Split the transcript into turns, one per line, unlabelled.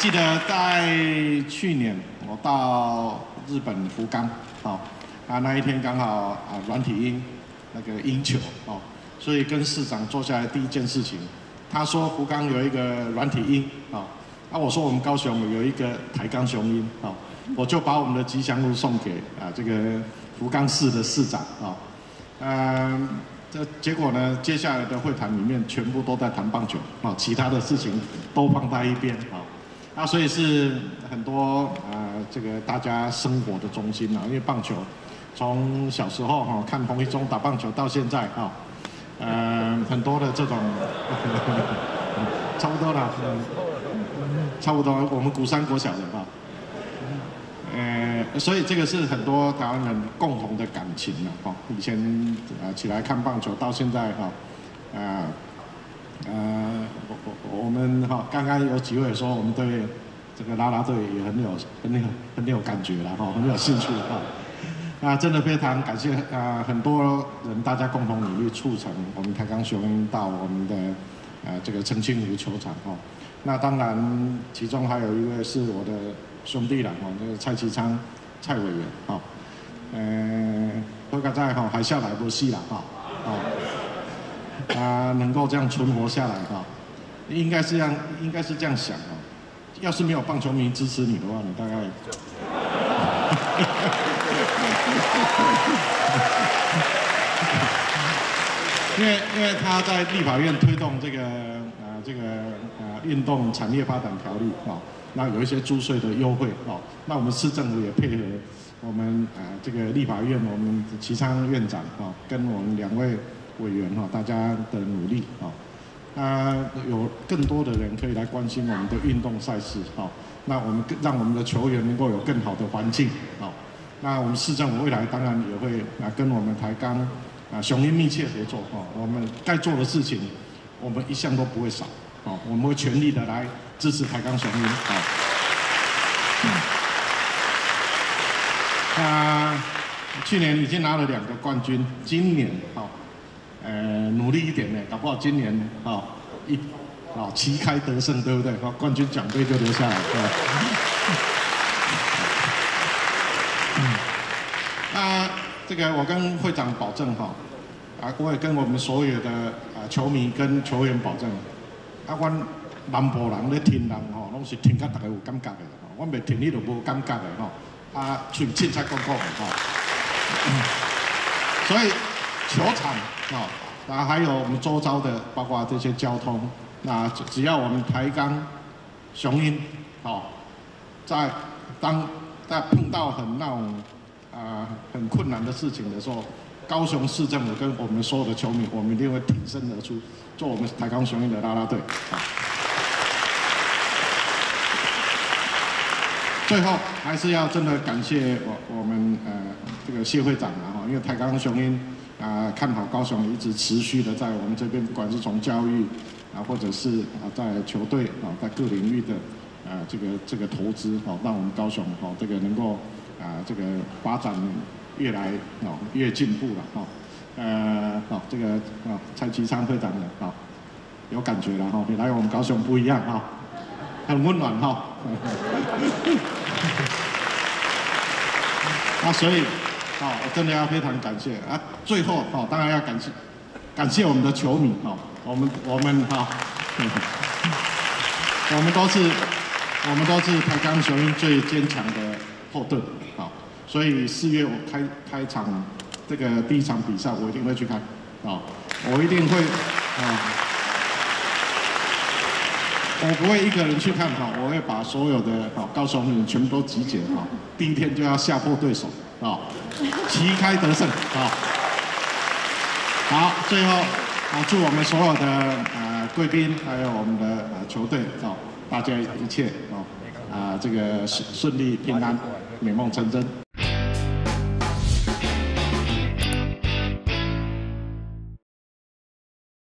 记得在去年我到日本福冈，好，啊那一天刚好啊软体鹰那个鹰球，哦，所以跟市长坐下来第一件事情，他说福冈有一个软体鹰，啊，那我说我们高雄有一个台钢雄鹰，啊，我就把我们的吉祥物送给啊这个福冈市的市长，啊，嗯。这结果呢？接下来的会谈里面全部都在谈棒球啊，其他的事情都放在一边啊。啊，所以是很多啊，这个大家生活的中心啊，因为棒球从小时候哈看彭一中打棒球到现在啊，呃，很多的这种差不多了，差不多，我们古山国小的啊。所以这个是很多台湾人共同的感情了哈。以前啊起来看棒球，到现在哈，啊呃我我我们哈刚刚有几位说我们对这个拉拉队也很有很有很有感觉了哈，很有兴趣哈。那真的非常感谢啊，很多人大家共同努力促成我们台钢雄鹰到我们的呃这个澄清湖球场哈。那当然其中还有一位是我的兄弟了哈，那个蔡其昌。蔡委员，哈，呃，都刚在哈还下来不戏了哈，好，啊，能够这样存活下来哈，应该是这样，应该是这样想哈，要是没有棒球迷支持你的话，你大概，因为因为他在立法院推动这个啊这个啊运动产业发展条例啊。那有一些租税的优惠，哦，那我们市政府也配合我们啊这个立法院，我们齐昌院长啊，跟我们两位委员哈，大家的努力啊，啊有更多的人可以来关心我们的运动赛事，哈，那我们让我们的球员能够有更好的环境，哈，那我们市政府未来当然也会啊跟我们台钢啊雄鹰密切合作，哈，我们该做的事情，我们一向都不会少。好，我们会全力的来支持台钢雄鹰。好，那去年已经拿了两个冠军，今年好，呃，努力一点呢，搞不好今年哦一好旗开得胜，对不对？好，冠军奖杯就留下来。嗯，那这个我跟会长保证哈，啊，我也跟我们所有的啊球迷跟球员保证。啊，阮南部人咧听人吼，拢是听甲大家有感觉的吼。阮袂听你就无感觉的吼。啊，像凊彩讲讲的吼。所以球场哦，啊，还有我们周遭的，包括这些交通，那只要我们台钢雄鹰哦，在当在碰到很那种啊很困难的事情的时候，高雄市政府跟我们所有的球迷，我们一定会挺身而出。做我们台钢雄鹰的啦啦队，啊！最后还是要真的感谢我我们呃这个谢会长啊，因为台钢雄鹰啊看好高雄，一直持续的在我们这边，不管是从教育啊，或者是啊在球队啊，在各领域的啊这个这个投资啊，让我们高雄哦这个能够啊这个发展越来哦越进步了哈。呃，好，这个啊，蔡其昌会长的，啊，有感觉了哈，你来我们高雄不一样哈，很温暖哈。那 所以，好，我真的要非常感谢啊。最后，好，当然要感谢，感谢我们的球迷哈，我们我们哈，我们都是我们都是台钢雄鹰最坚强的后盾，好，所以四月我开开场。这个第一场比赛我一定会去看，啊，我一定会，啊，我不会一个人去看，哈，我会把所有的啊高雄人全部都集结，哈，第一天就要吓破对手，啊，旗开得胜，啊，好，最后啊祝我们所有的呃贵宾还有我们的呃球队，啊，大家一切，啊，啊这个顺顺利平安，美梦成真。